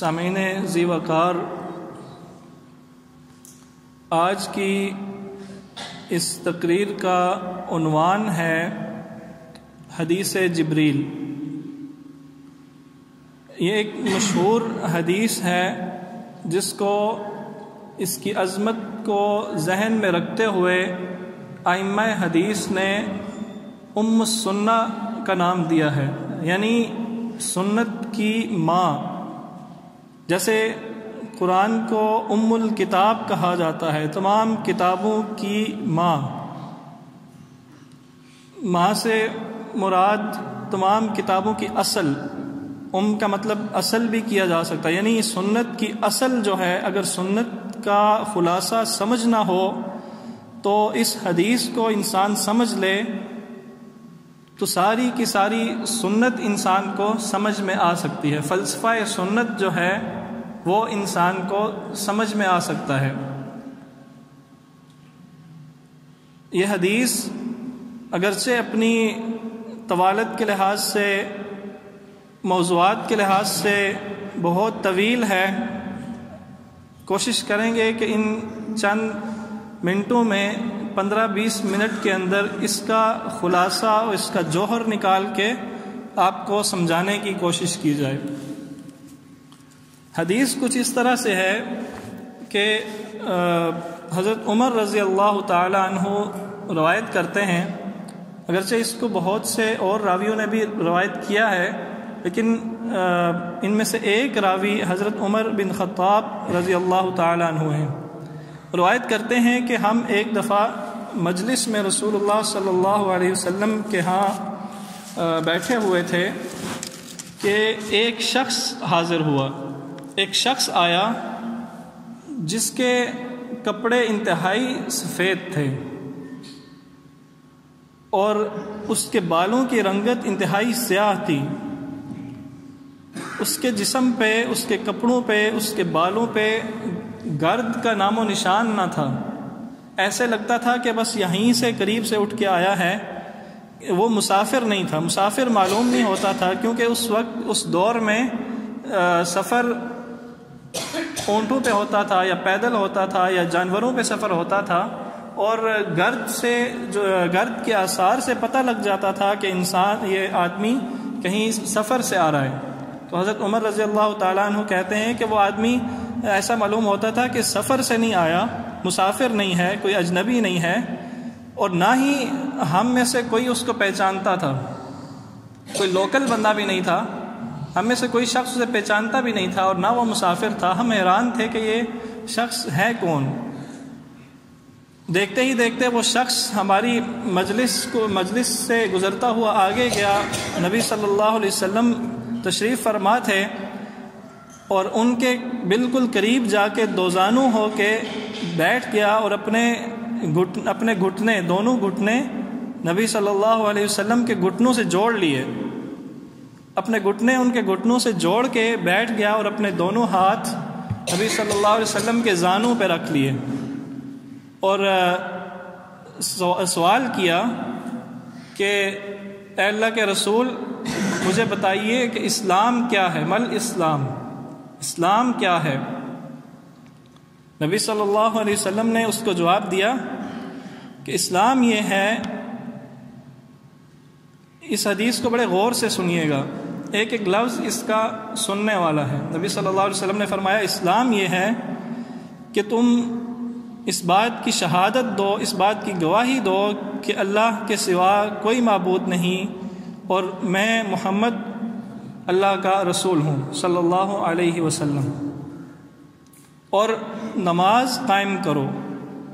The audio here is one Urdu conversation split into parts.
سامعین زی وقار آج کی اس تقریر کا عنوان ہے حدیث جبریل۔ یہ ایک مشہور حدیث ہے جس کو اس کی عظمت کو ذہن میں رکھتے ہوئے آئمہ حدیث نے ام السنہ کا نام دیا ہے یعنی سنت کی ماں۔ جیسے قرآن کو ام الکتاب کہا جاتا ہے، تمام کتابوں کی ماں۔ ماں سے مراد تمام کتابوں کی اصل، ام کا مطلب اصل بھی کیا جا سکتا ہے۔ یعنی سنت کی اصل جو ہے، اگر سنت کا خلاصہ سمجھنا ہو تو اس حدیث کو انسان سمجھ لے، تو ساری کی ساری سنت انسان کو سمجھ میں آ سکتی ہے۔ فلسفہ سنت جو ہے وہ انسان کو سمجھ میں آ سکتا ہے۔ یہ حدیث اگرچہ اپنی طوالت کے لحاظ سے، موضوعات کے لحاظ سے بہت طویل ہے، کوشش کریں گے کہ ان چند منٹوں میں پندرہ بیس منٹ کے اندر اس کا خلاصہ اور اس کا جوہر نکال کے آپ کو سمجھانے کی کوشش کی جائے۔ حدیث کچھ اس طرح سے ہے کہ حضرت عمر رضی اللہ تعالی عنہ روایت کرتے ہیں۔ اگرچہ اس کو بہت سے اور راویوں نے بھی روایت کیا ہے، لیکن ان میں سے ایک راوی حضرت عمر بن خطاب رضی اللہ تعالی عنہ ہیں۔ روایت کرتے ہیں کہ ہم ایک دفعہ مجلس میں رسول اللہ صلی اللہ علیہ وسلم کے ہاں بیٹھے ہوئے تھے کہ ایک شخص حاضر ہوا۔ ایک شخص آیا جس کے کپڑے انتہائی سفید تھے اور اس کے بالوں کی رنگت انتہائی سیاہ تھی۔ اس کے جسم پہ، اس کے کپڑوں پہ، اس کے بالوں پہ گرد کا نام و نشان نہ تھا۔ ایسے لگتا تھا کہ بس یہیں سے قریب سے اٹھ کے آیا ہے۔ وہ مسافر نہیں تھا۔ مسافر معلوم نہیں ہوتا تھا کیونکہ اس وقت، اس دور میں سفر اونٹوں پہ ہوتا تھا یا پیدل ہوتا تھا یا جانوروں پہ سفر ہوتا تھا اور گرد سے جو گرد کے آثار سے پتہ لگ جاتا تھا کہ انسان یہ آدمی کہیں سفر سے آ رہا ہے۔ تو حضرت عمر رضی اللہ تعالیٰ عنہ کہتے ہیں کہ وہ آدمی ایسا معلوم ہوتا تھا کہ سفر سے نہیں آیا، مسافر نہیں ہے، کوئی اجنبی نہیں ہے اور نہ ہی ہم میں سے کوئی اس کو پہچانتا تھا۔ کوئی لوکل بندہ بھی نہیں تھا۔ ہم میں سے کوئی شخص اسے پہچانتا بھی نہیں تھا اور نہ وہ مسافر تھا۔ ہم حیران تھے کہ یہ شخص ہے کون۔ دیکھتے ہی دیکھتے وہ شخص ہماری مجلس کو مجلس سے گزرتا ہوا آگے گیا۔ نبی صلی اللہ علیہ وسلم تشریف فرما تھے اور ان کے بالکل قریب جا کے دوزانو ہو کے بیٹھ گیا اور اپنے گھٹ اپنے گھٹنے دونوں گھٹنے نبی صلی اللہ علیہ وسلم کے گھٹنوں سے جوڑ لیے۔ اپنے گھٹنے ان کے گھٹنوں سے جوڑ کے بیٹھ گیا اور اپنے دونوں ہاتھ نبی صلی اللہ علیہ وسلم کے زانوں پہ رکھ لیے۔ اور سوال کیا کہ، اے اللہ کے رسول، مجھے بتائیے کہ اسلام کیا ہے؟ مل اسلام۔ اسلام کیا ہے؟ نبی صلی اللہ علیہ وسلم نے اس کو جواب دیا کہ اسلام یہ ہے، اس حدیث کو بڑے غور سے سنیے گا۔ ایک ایک لفظ اس کا سننے والا ہے۔ نبی صلی اللہ علیہ وسلم نے فرمایا، اسلام یہ ہے کہ تم اس بات کی شہادت دو، اس بات کی گواہی دو کہ اللہ کے سوا کوئی معبود نہیں اور میں محمد اللہ کا رسول ہوں، صلی اللہ علیہ وسلم۔ اور نماز قائم کرو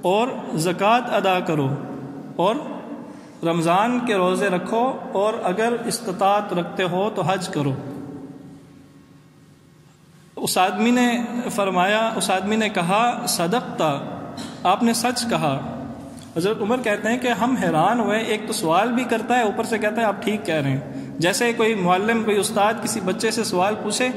اور زکوٰۃ ادا کرو اور رمضان کے روزے رکھو اور اگر استطاعت رکھتے ہو تو حج کرو۔ اس آدمی نے فرمایا، اس آدمی نے کہا صدقتا آپ نے سچ کہا۔ حضرت عمر کہتے ہیں کہ ہم حیران ہوئے، ایک تو سوال بھی کرتا ہے، اوپر سے کہتا ہے، آپ ٹھیک کہہ رہے ہیں۔ جیسے کوئی معلم، کوئی استاد کسی بچے سے سوال پوچھے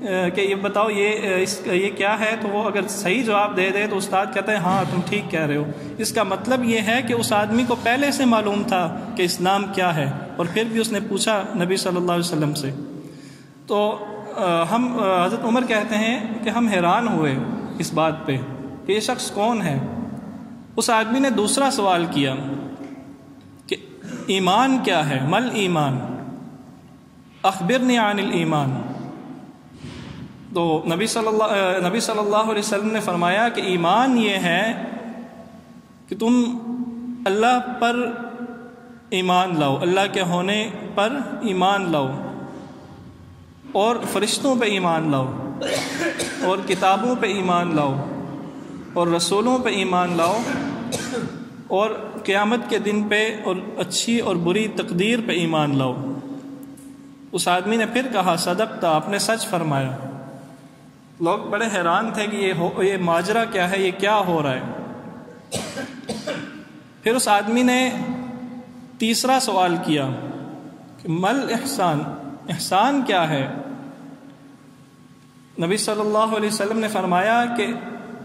کہ یہ بتاؤ، یہ اس یہ کیا ہے؟ تو وہ اگر صحیح جواب دے دے تو استاد کہتا ہے ہاں تم ٹھیک کہہ رہے ہو۔ اس کا مطلب یہ ہے کہ اس آدمی کو پہلے سے معلوم تھا کہ اسلام کیا ہے، اور پھر بھی اس نے پوچھا نبی صلی اللہ علیہ وسلم سے۔ تو ہم حضرت عمر کہتے ہیں کہ ہم حیران ہوئے اس بات پہ کہ یہ شخص کون ہے۔ اس آدمی نے دوسرا سوال کیا کہ ایمان کیا ہے؟ مل ایمان۔ اخبرنی عن الایمان۔ تو نبی صلی اللہ نبی صلی اللہ علیہ وسلم نے فرمایا کہ ایمان یہ ہے کہ تم اللہ پر ایمان لاؤ، اللہ کے ہونے پر ایمان لاؤ اور فرشتوں پہ ایمان لاؤ اور کتابوں پہ ایمان لاؤ اور رسولوں پہ ایمان لاؤ اور قیامت کے دن پہ اور اچھی اور بری تقدیر پہ ایمان لاؤ۔ اس آدمی نے پھر کہا صدق تھا آپ نے سچ فرمایا۔ لوگ بڑے حیران تھے کہ یہ ہو یہ ماجرا کیا ہے؟ یہ کیا ہو رہا ہے؟ پھر اس آدمی نے تیسرا سوال کیا کہ مل احسان احسان کیا ہے؟ نبی صلی اللہ علیہ وسلم نے فرمایا کہ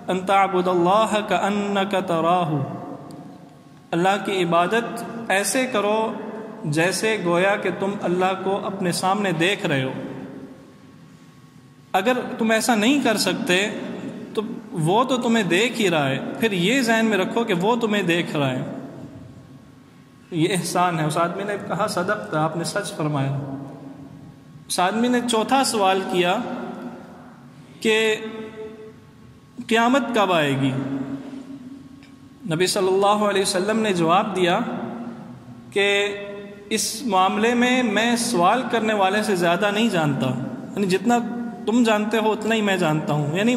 انتعبد اللہ کا ان کا تراہ اللہ کی عبادت ایسے کرو جیسے گویا کہ تم اللہ کو اپنے سامنے دیکھ رہے ہو۔ اگر تم ایسا نہیں کر سکتے، تو وہ تو تمہیں دیکھ ہی رہا ہے۔ پھر یہ ذہن میں رکھو کہ وہ تمہیں دیکھ رہا ہے۔ یہ احسان ہے۔ اس آدمی نے کہا، صدق تھا، آپ نے سچ فرمایا۔ اس آدمی نے چوتھا سوال کیا کہ قیامت کب آئے گی؟ نبی صلی اللہ علیہ وسلم نے جواب دیا کہ اس معاملے میں میں سوال کرنے والے سے زیادہ نہیں جانتا۔ یعنی جتنا تم جانتے ہو، اتنا ہی میں جانتا ہوں۔ یعنی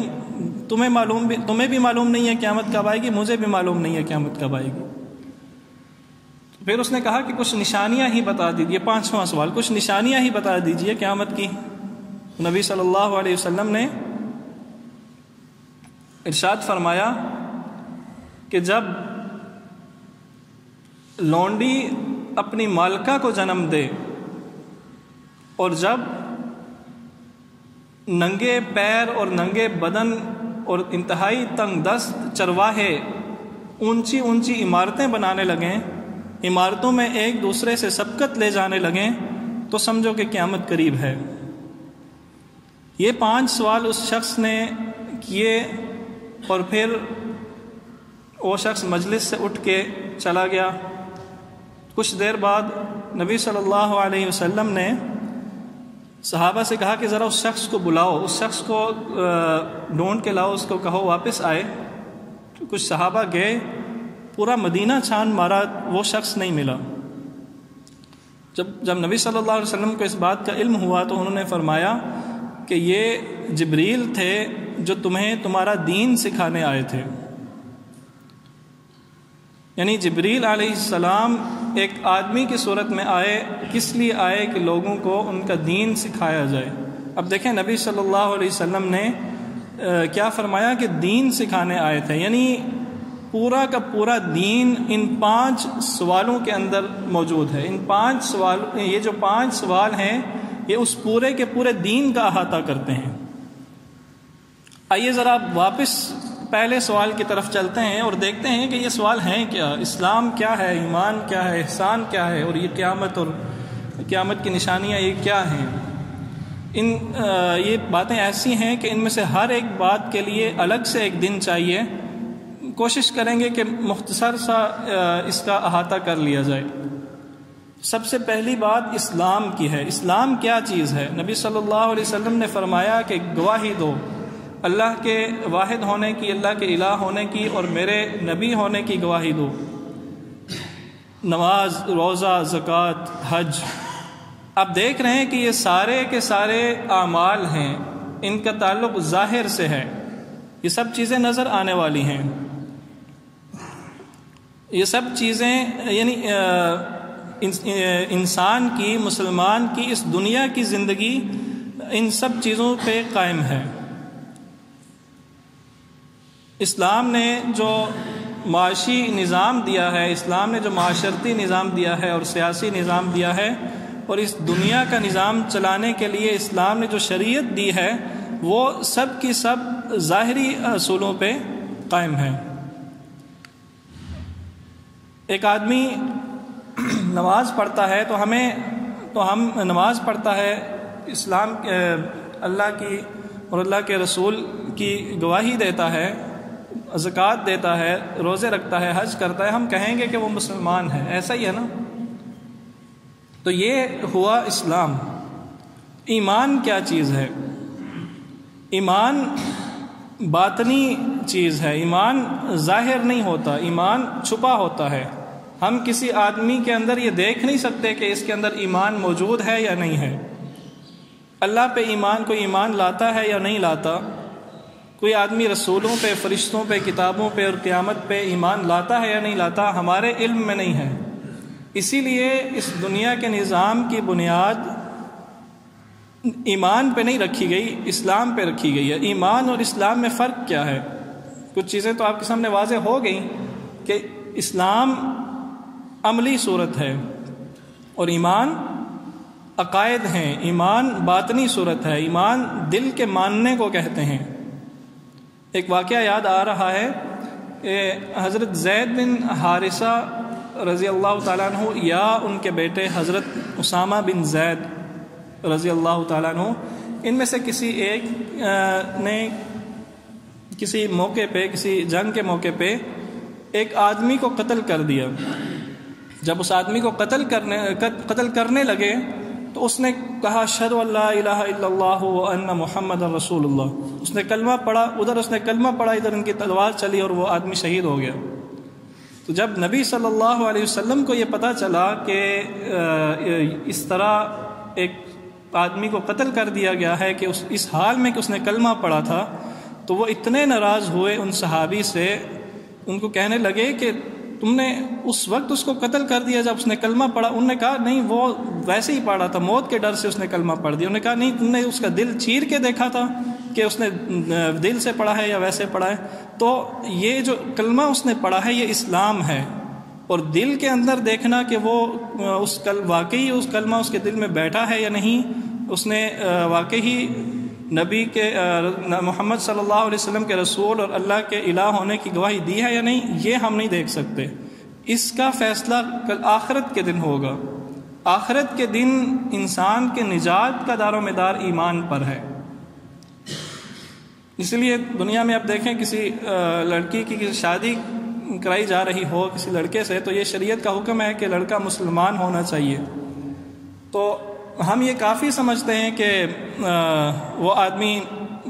تمہیں معلوم بھی، تمہیں بھی معلوم نہیں ہے قیامت کب آئے گی، مجھے بھی معلوم نہیں ہے قیامت کب آئے گی۔ پھر اس نے کہا کہ کچھ نشانیاں ہی بتا دیجیے پانچواں سوال، کچھ نشانیاں ہی بتا دیجیے قیامت کی۔ نبی صلی اللہ علیہ وسلم نے ارشاد فرمایا کہ جب لونڈی اپنی مالکہ کو جنم دے اور جب ننگے پیر اور ننگے بدن اور انتہائی تنگ دست چرواہے اونچی اونچی عمارتیں بنانے لگیں، عمارتوں میں ایک دوسرے سے سبقت لے جانے لگیں، تو سمجھو کہ قیامت قریب ہے۔ یہ پانچ سوال اس شخص نے کیے اور پھر وہ شخص مجلس سے اٹھ کے چلا گیا۔ کچھ دیر بعد نبی صلی اللہ علیہ وسلم نے صحابہ سے کہا کہ ذرا اس شخص کو بلاؤ، اس شخص کو ڈھونڈ کے لاؤ، اس کو کہو واپس آئے۔ کچھ صحابہ گئے، پورا مدینہ چھان مارا، وہ شخص نہیں ملا۔ جب جب نبی صلی اللہ علیہ وسلم کو اس بات کا علم ہوا تو انہوں نے فرمایا کہ یہ جبریل تھے جو تمہیں تمہارا دین سکھانے آئے تھے۔ یعنی جبریل علیہ السلام ایک آدمی کی صورت میں آئے، کس لیے آئے کہ لوگوں کو ان کا دین سکھایا جائے؟ اب دیکھیں، نبی صلی اللہ علیہ وسلم نے کیا فرمایا کہ دین سکھانے آئے تھے؟ یعنی پورا کا پورا دین ان پانچ سوالوں کے اندر موجود ہے۔ ان پانچ سوال، یہ جو پانچ سوال ہیں، یہ اس پورے کے پورے دین کا احاطہ کرتے ہیں۔ آئیے ذرا واپس پہلے سوال کی طرف چلتے ہیں اور دیکھتے ہیں کہ یہ سوال ہیں کیا؟ اسلام کیا ہے؟ ایمان کیا ہے؟ احسان کیا ہے؟ اور یہ قیامت اور قیامت کی نشانیاں یہ کیا ہیں؟ ان یہ باتیں ایسی ہیں کہ ان میں سے ہر ایک بات کے لیے الگ سے ایک دن چاہیے۔ کوشش کریں گے کہ مختصر سا اس کا احاطہ کر لیا جائے۔ سب سے پہلی بات اسلام کی ہے۔ اسلام کیا چیز ہے؟ نبی صلی اللہ علیہ وسلم نے فرمایا کہ گواہی دو۔ اللہ کے واحد ہونے کی، اللہ کے الہ ہونے کی اور میرے نبی ہونے کی گواہی دو۔ نماز، روزہ، زکوٰۃ، حج۔ اب دیکھ رہے ہیں کہ یہ سارے کے سارے اعمال ہیں، ان کا تعلق ظاہر سے ہے۔ یہ سب چیزیں نظر آنے والی ہیں۔ یہ سب چیزیں یعنی انسان کی، مسلمان کی، اس دنیا کی زندگی، ان سب چیزوں پہ قائم ہے۔ اسلام نے جو معاشی نظام دیا ہے، اسلام نے جو معاشرتی نظام دیا ہے اور سیاسی نظام دیا ہے اور اس دنیا کا نظام چلانے کے لیے اسلام نے جو شریعت دی ہے، وہ سب کی سب ظاہری اصولوں پہ قائم ہے۔ ایک آدمی نماز پڑھتا ہے تو ہمیں، تو ہم نماز پڑھتا ہے اسلام اللہ کی اور اللہ کے رسول کی گواہی دیتا ہے۔ زکوٰۃ دیتا ہے، روزے رکھتا ہے، حج کرتا ہے، ہم کہیں گے کہ وہ مسلمان ہے۔ ایسا ہی ہے نا؟ تو یہ ہوا اسلام۔ ایمان کیا چیز ہے؟ ایمان باطنی چیز ہے۔ ایمان ظاہر نہیں ہوتا، ایمان چھپا ہوتا ہے۔ ہم کسی آدمی کے اندر یہ دیکھ نہیں سکتے کہ اس کے اندر ایمان موجود ہے یا نہیں ہے۔ اللہ پہ ایمان کو ایمان لاتا ہے یا نہیں لاتا؟ کوئی آدمی رسولوں پہ، فرشتوں پہ، کتابوں پہ اور قیامت پہ ایمان لاتا ہے یا نہیں لاتا، ہمارے علم میں نہیں ہے۔ اسی لیے اس دنیا کے نظام کی بنیاد ایمان پہ نہیں رکھی گئی، اسلام پہ رکھی گئی ہے۔ ایمان اور اسلام میں فرق کیا ہے؟ کچھ چیزیں تو آپ کے سامنے واضح ہو گئیں کہ اسلام عملی صورت ہے اور ایمان عقائد ہیں۔ ایمان باطنی صورت ہے۔ ایمان دل کے ماننے کو کہتے ہیں۔ ایک واقعہ یاد آ رہا ہے کہ حضرت زید بن حارثہ رضی اللہ تعالیٰ عنہ یا ان کے بیٹے حضرت اسامہ بن زید رضی اللہ تعالیٰ عنہ، ان میں سے کسی ایک نے کسی موقع پہ، کسی جنگ کے موقع پہ ایک آدمی کو قتل کر دیا۔ جب اس آدمی کو قتل کرنے قتل کرنے لگے تو اس نے کہا شد اللہ الہ الا اللہ ان محمد الرسول اللہ. اس نے کلمہ پڑھا، ادھر اس نے کلمہ پڑھا، ادھر ان کی تلوار چلی اور وہ آدمی شہید ہو گیا۔ تو جب نبی صلی اللہ علیہ وسلم کو یہ پتہ چلا کہ اس طرح ایک آدمی کو قتل کر دیا گیا ہے کہ اس اس حال میں کہ اس نے کلمہ پڑھا تھا، تو وہ اتنے ناراض ہوئے ان صحابی سے، ان کو کہنے لگے کہ تم نے اس وقت اس کو قتل کر دیا جب اس نے کلمہ پڑھا انہوں نے کہا، نہیں، وہ ویسے ہی پڑھا تھا، موت کے ڈر سے اس نے کلمہ پڑھ دیا۔ انہوں نے کہا، نہیں، تم نے اس کا دل چیر کے دیکھا تھا کہ اس نے دل سے پڑھا ہے یا ویسے پڑھا ہے۔ تو یہ جو کلمہ اس نے پڑھا ہے، یہ اسلام ہے۔ اور دل کے اندر دیکھنا کہ وہ اس کل، واقعی اس کلمہ اس کے دل میں بیٹھا ہے یا نہیں، اس نے واقعی نبی کے محمد صلی اللہ علیہ وسلم کے رسول اور اللہ کے الہ ہونے کی گواہی دی ہے یا نہیں، یہ ہم نہیں دیکھ سکتے۔ اس کا فیصلہ کل آخرت کے دن ہوگا۔ آخرت کے دن انسان کے نجات کا دار و مدار ایمان پر ہے۔ اس لیے دنیا میں اب دیکھیں کسی لڑکی کی کسی شادی کرائی جا رہی ہو کسی لڑکے سے تو یہ شریعت کا حکم ہے کہ لڑکا مسلمان ہونا چاہیے۔ تو ہم یہ کافی سمجھتے ہیں کہ وہ آدمی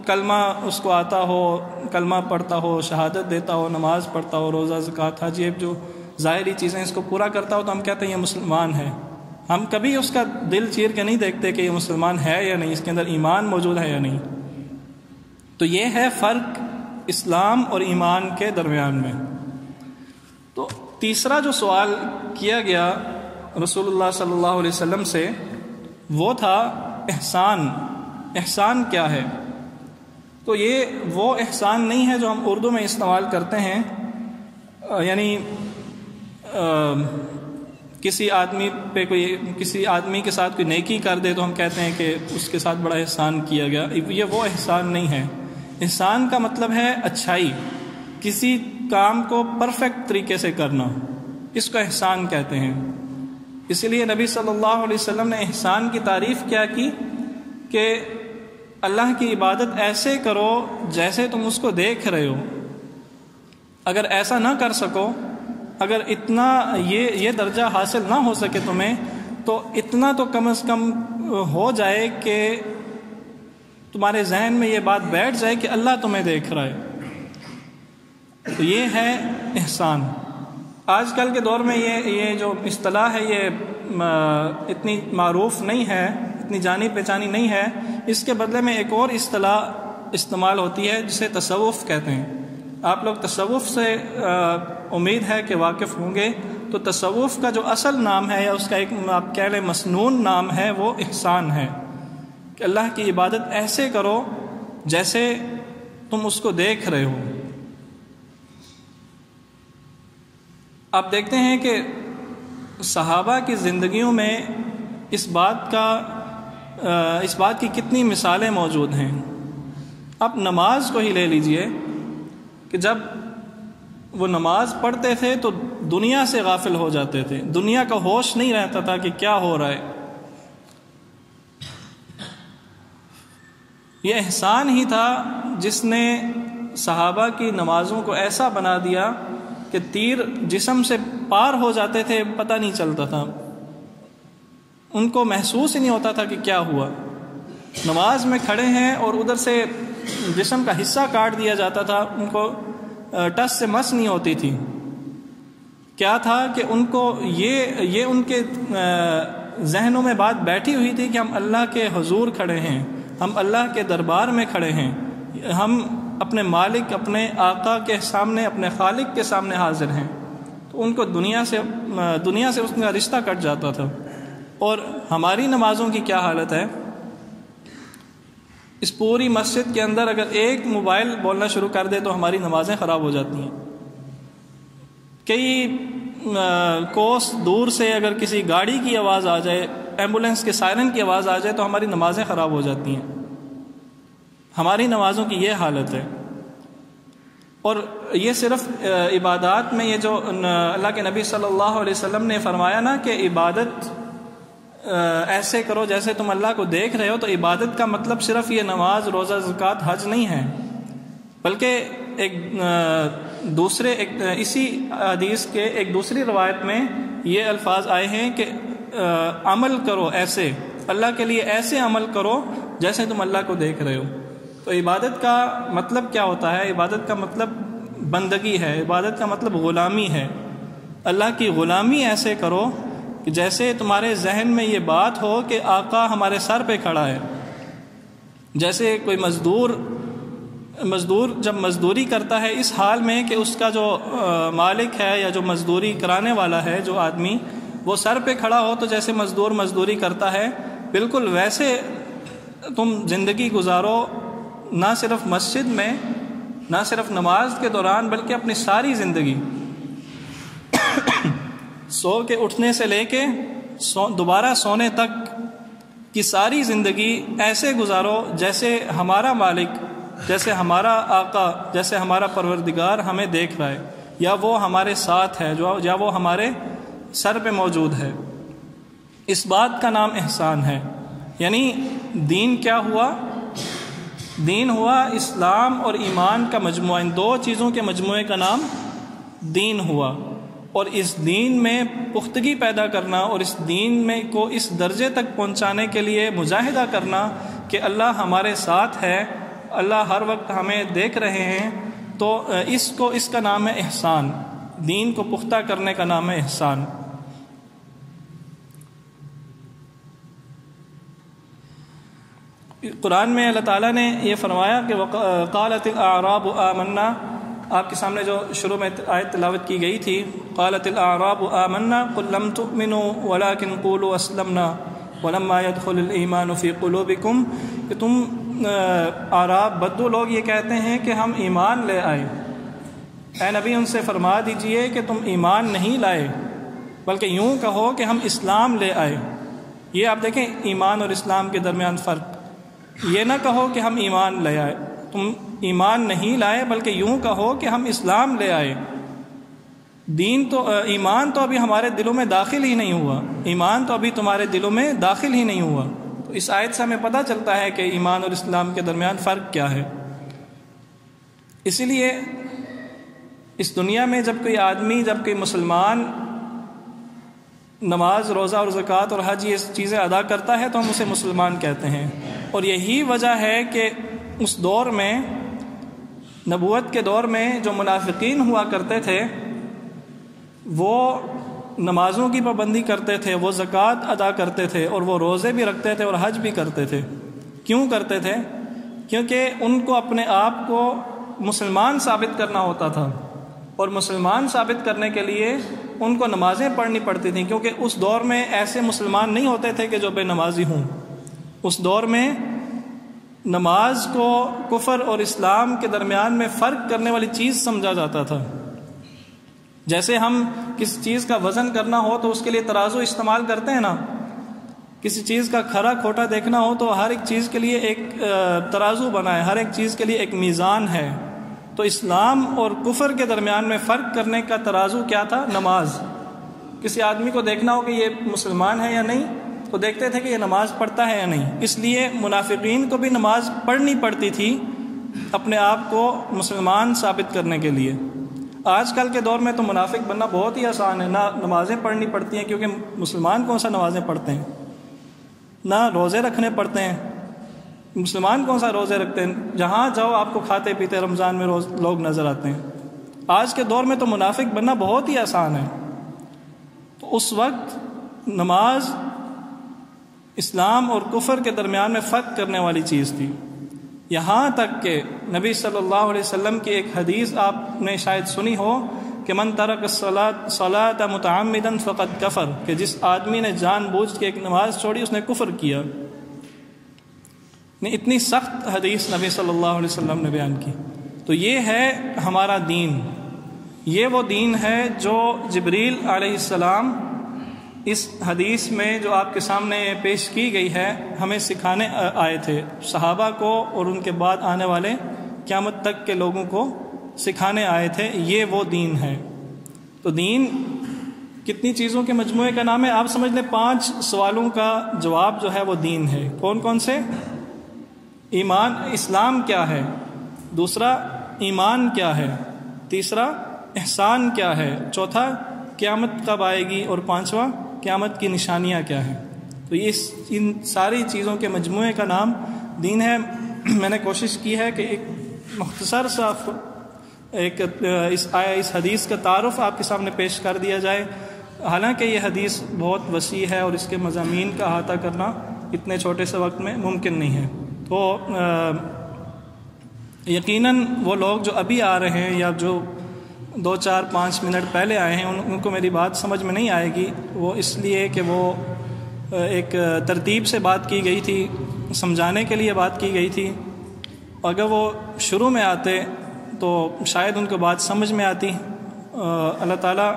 کلمہ اس کو آتا ہو، کلمہ پڑھتا ہو، شہادت دیتا ہو، نماز پڑھتا ہو، روزہ، زکوٰۃ حجیب جو ظاہری چیزیں اس کو پورا کرتا ہو تو ہم کہتے ہیں یہ مسلمان ہے ہم کبھی اس کا دل چیر کے نہیں دیکھتے کہ یہ مسلمان ہے یا نہیں، اس کے اندر ایمان موجود ہے یا نہیں۔ تو یہ ہے فرق اسلام اور ایمان کے درمیان میں۔ تو تیسرا جو سوال کیا گیا رسول اللہ صلی اللہ علیہ وسلم سے وہ تھا احسان۔ احسان کیا ہے؟ تو یہ وہ احسان نہیں ہے جو ہم اردو میں استعمال کرتے ہیں۔ یعنی کسی آدمی پہ کوئی، کسی آدمی کے ساتھ کوئی نیکی کر دے تو ہم کہتے ہیں کہ اس کے ساتھ بڑا احسان کیا گیا۔ یہ وہ احسان نہیں ہے۔ احسان کا مطلب ہے اچھائی۔ کسی کام کو پرفیکٹ طریقے سے کرنا۔ اس کو احسان کہتے ہیں۔ اسی لیے نبی صلی اللہ علیہ وسلم نے احسان کی تعریف کیا کی کہ اللہ کی عبادت ایسے کرو جیسے تم اس کو دیکھ رہے ہو۔ اگر ایسا نہ کر سکو، اگر اتنا یہ یہ درجہ حاصل نہ ہو سکے تمہیں، تو اتنا تو کم از کم ہو جائے کہ تمہارے ذہن میں یہ بات بیٹھ جائے کہ اللہ تمہیں دیکھ رہا ہے۔ تو یہ ہے احسان۔ آج کل کے دور میں یہ یہ جو اصطلاح ہے، یہ اتنی معروف نہیں ہے، اتنی جانی پہچانی نہیں ہے۔ اس کے بدلے میں ایک اور اصطلاح استعمال ہوتی ہے، جسے تصوف کہتے ہیں۔ آپ لوگ تصوف سے امید ہے کہ واقف ہوں گے۔ تو تصوف کا جو اصل نام ہے یا اس کا ایک، آپ کہہ لیں، مصنون نام ہے، وہ احسان ہے۔ کہ اللہ کی عبادت ایسے کرو جیسے تم اس کو دیکھ رہے ہو۔ آپ دیکھتے ہیں کہ صحابہ کی زندگیوں میں اس بات کا اس بات کی کتنی مثالیں موجود ہیں۔ آپ نماز کو ہی لے لیجیے کہ جب وہ نماز پڑھتے تھے تو دنیا سے غافل ہو جاتے تھے۔ دنیا کا ہوش نہیں رہتا تھا کہ کیا ہو رہا ہے۔ یہ احسان ہی تھا جس نے صحابہ کی نمازوں کو ایسا بنا دیا کہ تیر جسم سے پار ہو جاتے تھے، پتہ نہیں چلتا تھا۔ ان کو محسوس ہی نہیں ہوتا تھا کہ کیا ہوا۔ نماز میں کھڑے ہیں اور ادھر سے جسم کا حصہ کاٹ دیا جاتا تھا۔ ان کو ٹس سے مس نہیں ہوتی تھی۔ کیا تھا کہ ان کو یہ یہ ان کے ذہنوں میں بات بیٹھی ہوئی تھی کہ ہم اللہ کے حضور کھڑے ہیں، ہم اللہ کے دربار میں کھڑے ہیں۔ ہم اپنے مالک، اپنے آقا کے سامنے، اپنے خالق کے سامنے حاضر ہیں۔ تو ان کو دنیا سے دنیا سے اس کا رشتہ کٹ جاتا تھا۔ اور ہماری نمازوں کی کیا حالت ہے؟ اس پوری مسجد کے اندر اگر ایک موبائل بولنا شروع کر دے تو ہماری نمازیں خراب ہو جاتی ہیں۔ کئی کوس دور سے اگر کسی گاڑی کی آواز آ جائے، ایمبولینس کے سائرن کی آواز آ جائے تو ہماری نمازیں خراب ہو جاتی ہیں۔ ہماری نمازوں کی یہ حالت ہے۔ اور یہ صرف عبادات میں یہ جو اللہ کے نبی صلی اللہ علیہ وسلم نے فرمایا نا کہ عبادت ایسے کرو جیسے تم اللہ کو دیکھ رہے ہو، تو عبادت کا مطلب صرف یہ نماز، روزہ، زکوٰۃ، حج نہیں ہے۔ بلکہ ایک دوسرے، ایک، اسی حدیث کے ایک دوسری روایت میں یہ الفاظ آئے ہیں کہ عمل کرو ایسے، اللہ کے لیے ایسے عمل کرو جیسے تم اللہ کو دیکھ رہے ہو۔ تو عبادت کا مطلب کیا ہوتا ہے؟ عبادت کا مطلب بندگی ہے، عبادت کا مطلب غلامی ہے۔ اللہ کی غلامی ایسے کرو کہ جیسے تمہارے ذہن میں یہ بات ہو کہ آقا ہمارے سر پہ کھڑا ہے۔ جیسے کوئی مزدور مزدور جب مزدوری کرتا ہے اس حال میں کہ اس کا جو مالک ہے یا جو مزدوری کرانے والا ہے، جو آدمی وہ سر پہ کھڑا ہو تو جیسے مزدور مزدوری کرتا ہے، بالکل ویسے تم زندگی گزارو۔ نہ صرف مسجد میں، نہ صرف نماز کے دوران، بلکہ اپنی ساری زندگی۔ سو کے اٹھنے سے لے کے سو، دوبارہ سونے تک کی ساری زندگی ایسے گزارو جیسے ہمارا مالک، جیسے ہمارا آقا، جیسے ہمارا پروردگار ہمیں دیکھ رہا ہے۔ یا وہ ہمارے ساتھ ہے، جو، یا وہ ہمارے سر پہ موجود ہے۔ اس بات کا نام احسان ہے۔ یعنی دین کیا ہوا؟ دین ہوا اسلام اور ایمان کا مجموعہ، ان دو چیزوں کے مجموعے کا نام دین ہوا۔ اور اس دین میں پختگی پیدا کرنا اور اس دین میں کو اس درجے تک پہنچانے کے لیے مجاہدہ کرنا کہ اللہ ہمارے ساتھ ہے، اللہ ہر وقت ہمیں دیکھ رہے ہیں، تو اس کو اس کا نام ہے احسان۔ دین کو پختہ کرنے کا نام ہے احسان۔ قرآن میں اللہ تعالیٰ نے یہ فرمایا کہ قالت الاعراب آمنا۔ آپ کے سامنے جو شروع میں آیت تلاوت کی گئی تھی، قالت الاعراب آمنا، قل لم تؤمنوا ولكن قولوا اسلمنا ولما يدخل الايمان في قلوبكم۔ کہ تم آراب، بدو لوگ یہ کہتے ہیں کہ ہم ایمان لے آئے۔ اے نبی، ان سے فرما دیجیے کہ تم ایمان نہیں لائے، بلکہ یوں کہو کہ ہم اسلام لے آئے۔ یہ آپ دیکھیں، ایمان اور اسلام کے درمیان فرق۔ یہ نہ کہو کہ ہم ایمان لے آئے۔ تم ایمان نہیں لائے، بلکہ یوں کہو کہ ہم اسلام لے آئے۔ دین تو ایمان تو ابھی ہمارے دلوں میں داخل ہی نہیں ہوا۔ ایمان تو ابھی تمہارے دلوں میں داخل ہی نہیں ہوا۔ تو اس آیت سے ہمیں پتہ چلتا ہے کہ ایمان اور اسلام کے درمیان فرق کیا ہے۔ اسی لیے اس دنیا میں جب کوئی آدمی، جب کوئی مسلمان نماز، روزہ اور زکوٰۃ اور حج یہ چیزیں ادا کرتا ہے تو ہم اسے مسلمان کہتے ہیں۔ اور یہی وجہ ہے کہ اس دور میں، نبوت کے دور میں جو منافقین ہوا کرتے تھے، وہ نمازوں کی پابندی کرتے تھے، وہ زکوٰۃ ادا کرتے تھے اور وہ روزے بھی رکھتے تھے اور حج بھی کرتے تھے۔ کیوں کرتے تھے؟ کیونکہ ان کو اپنے آپ کو مسلمان ثابت کرنا ہوتا تھا۔ اور مسلمان ثابت کرنے کے لیے ان کو نمازیں پڑھنی پڑتی تھیں کیونکہ اس دور میں ایسے مسلمان نہیں ہوتے تھے کہ جو بے نمازی ہوں۔ اس دور میں نماز کو کفر اور اسلام کے درمیان میں فرق کرنے والی چیز سمجھا جاتا تھا۔ جیسے ہم کسی چیز کا وزن کرنا ہو تو اس کے لیے ترازو استعمال کرتے ہیں نا۔ کسی چیز کا کھرا کھوٹا دیکھنا ہو تو ہر ایک چیز کے لیے ایک ترازو بنا ہے ہر ایک چیز کے لیے ایک میزان ہے۔ تو اسلام اور کفر کے درمیان میں فرق کرنے کا ترازو کیا تھا؟ نماز۔ کسی آدمی کو دیکھنا ہو کہ یہ مسلمان ہے یا نہیں وہ دیکھتے تھے کہ یہ نماز پڑھتا ہے یا نہیں۔ اس لیے منافقین کو بھی نماز پڑھنی پڑتی تھی اپنے آپ کو مسلمان ثابت کرنے کے لیے۔ آج کل کے دور میں تو منافق بننا بہت ہی آسان ہے۔ نہ نمازیں پڑھنی پڑتی ہیں کیونکہ مسلمان کون سا نمازیں پڑھتے ہیں؟ نہ روزے رکھنے پڑتے ہیں۔ مسلمان کون سا روزے رکھتے ہیں؟ جہاں جاؤ آپ کو کھاتے پیتے رمضان میں روز لوگ نظر آتے ہیں۔ آج کے دور میں تو منافق بننا بہت ہی آسان ہے۔ تو اس وقت نماز اسلام اور کفر کے درمیان میں فرق کرنے والی چیز تھی۔ یہاں تک کہ نبی صلی اللہ علیہ وسلم کی ایک حدیث آپ نے شاید سنی ہو کہ من ترک صلاۃ متعمدن فقط کفر، کہ جس آدمی نے جان بوجھ کے ایک نماز چھوڑی، اس نے کفر کیا۔ اتنی سخت حدیث نبی صلی اللہ علیہ وسلم نے بیان کی۔ تو یہ ہے ہمارا دین۔ یہ وہ دین ہے جو جبریل علیہ السلام اس حدیث میں جو آپ کے سامنے پیش کی گئی ہے، ہمیں سکھانے آئے تھے۔ صحابہ کو اور ان کے بعد آنے والے قیامت تک کے لوگوں کو سکھانے آئے تھے۔ یہ وہ دین ہے۔ تو دین کتنی چیزوں کے مجموعے کا نام ہے۔ آپ سمجھ لیں، پانچ سوالوں کا جواب جو ہے وہ دین ہے۔ کون کون سے؟ ایمان اسلام کیا ہے؟ دوسرا، ایمان کیا ہے؟ تیسرا، احسان کیا ہے؟ چوتھا، قیامت کب آئے گی؟ اور پانچواں، قیامت کی نشانیاں کیا ہیں؟ تو یہ ان ساری چیزوں کے مجموعے کا نام دین ہے۔ میں نے کوشش کی ہے کہ ایک مختصر سا ایک، اس آیا، اس حدیث کا تعارف آپ کے سامنے پیش کر دیا جائے۔ حالانکہ یہ حدیث بہت وسیع ہے اور اس کے مضامین کا احاطہ کرنا اتنے چھوٹے سے وقت میں ممکن نہیں ہے۔ تو یقیناً وہ لوگ جو ابھی آ رہے ہیں یا جو دو چار پانچ منٹ پہلے آئے ہیں، ان کو میری بات سمجھ میں نہیں آئے گی۔ وہ اس لیے کہ وہ ایک ترتیب سے بات کی گئی تھی، سمجھانے کے لیے بات کی گئی تھی۔ اگر وہ شروع میں آتے تو شاید ان کو بات سمجھ میں آتی۔ اللہ تعالیٰ،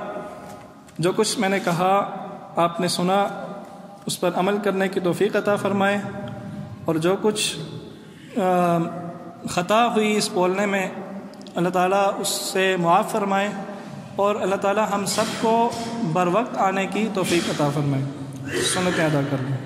جو کچھ میں نے کہا، آپ نے سنا، اس پر عمل کرنے کی توفیق عطا فرمائے۔ اور جو کچھ خطا ہوئی اس بولنے میں، اللہ تعالیٰ اس سے معاف فرمائے اور اللہ تعالیٰ ہم سب کو بر وقت آنے کی توفیق عطا فرمائے۔ سنتیں ادا کر لیں۔